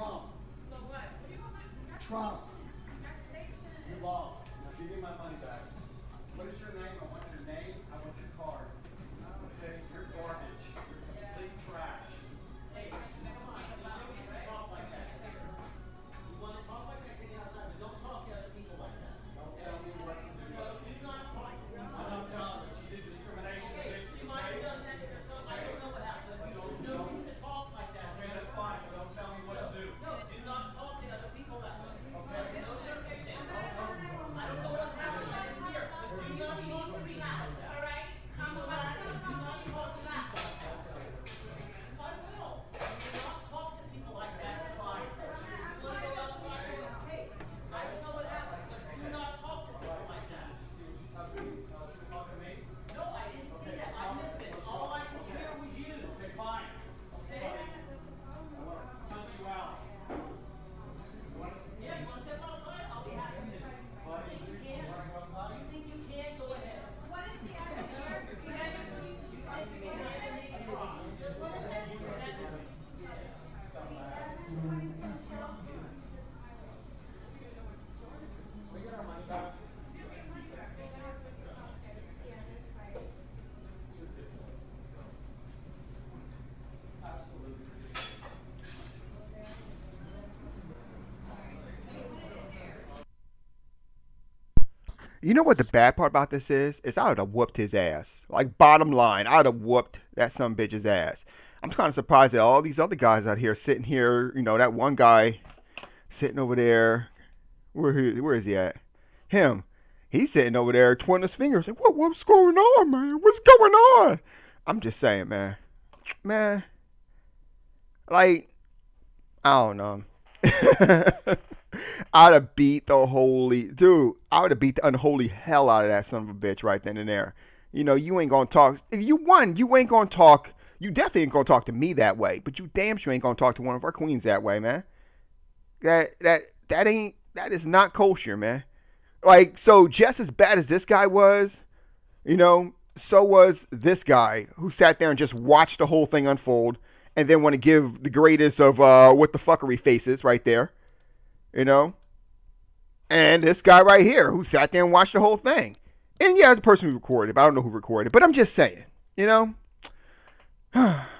I voted for Trump. Trump. You lost. Now give me my money back. What is your name? I want your name. I want your card. Okay, you're garbage. You're complete trash. Hey, never mind. Don't talk like that. You want to talk like that, get outside, but don't talk to other people like that. Don't tell me what to do. No, do not talk. I'm not telling you. She did discrimination Hey, against she me. might have done that to herself. I don't know what happened. but You don't need to talk like that. Okay, that's fine, but don't tell me what to do. No, do not talk to other people that way. Okay? Those are big things. I don't know what's happening in here, but do not talk to me like that. Come back and do not talk to me like that. I will. Do not talk to people like that. It's fine. Just let go outside and go, hey, I don't know what happened, but do not talk to people like that. See what you talking to me? Uh, she was talking to me? No, I didn't see that. I missed it. All I could hear was you. Okay, fine. Okay? I want to punch you out. You want to? Yeah, you want to step outside? I'll be happy to. Buddy, You you think you want to go can? outside? You think you can? Go ahead. What is the answer? You guys are putting You think you can? Try. Just let it We get our money back. Absolutely. You know what the bad part about this is? Is I would have whooped his ass. Like bottom line, I would have whooped that some bitch's ass. I'm kind of surprised that all these other guys out here sitting here, you know, that one guy sitting over there. Where he, where is he at? Him. He's sitting over there twirling his fingers like, what what's going on, man? What's going on? I'm just saying, man. Man. Like, I don't know. I'd have beat the holy dude. I would have beat the unholy hell out of that son of a bitch right then and there. You know, you ain't gonna talk. If you won, you ain't gonna talk. You definitely ain't gonna talk to me that way. But you damn sure ain't gonna talk to one of our queens that way, man. That that that ain't that is not kosher, man. Like so, just as bad as this guy was, you know, so was this guy who sat there and just watched the whole thing unfold, and then want to give the greatest of uh, what the fuckery faces right there you know, and this guy right here who sat there and watched the whole thing. And yeah, the person who recorded it, I don't know who recorded it, but I'm just saying, you know.